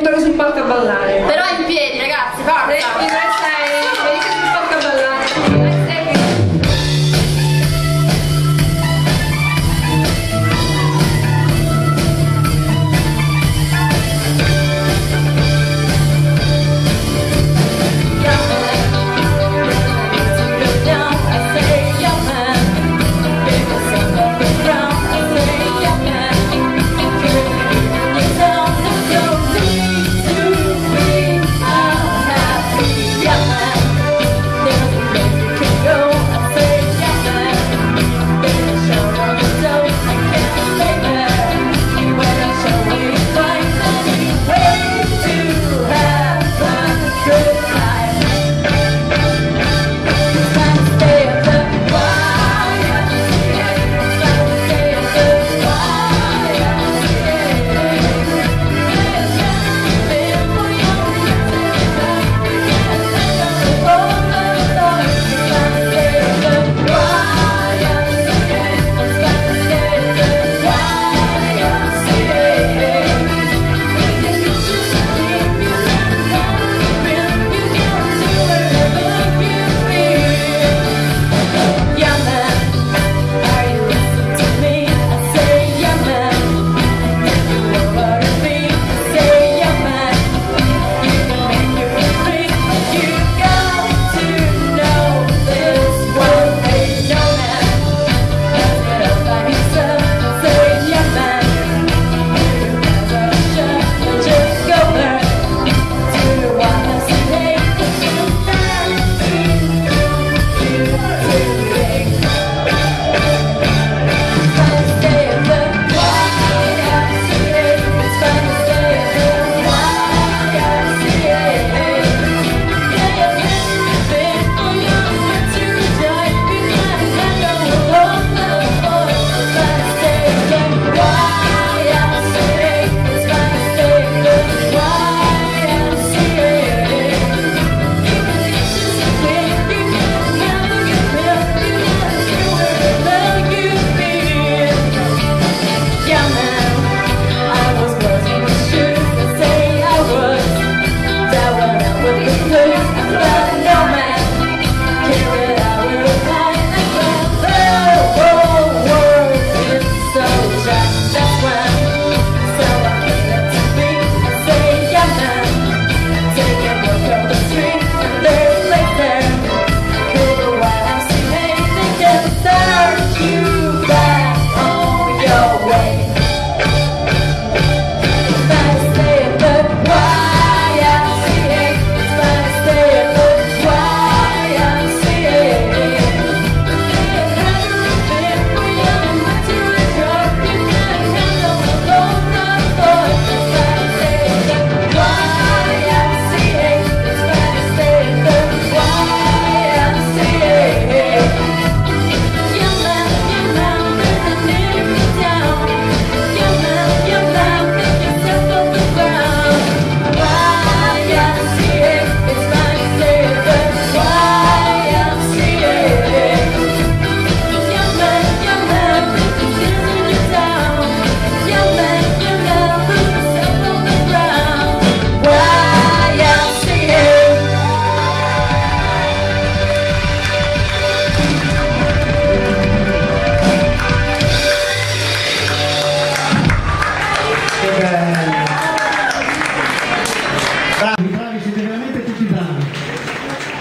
Metto così porta a ballare. Però in piedi, ragazzi, forza! 3, 2, 6.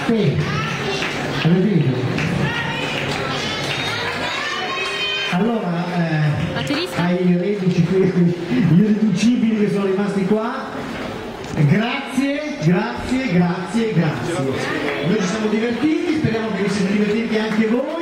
Sì, visto? Allora, eh, ai reduci irriducibili che sono rimasti qua, grazie, grazie, grazie, grazie. Noi ci siamo divertiti, speriamo che vi siete divertiti anche voi.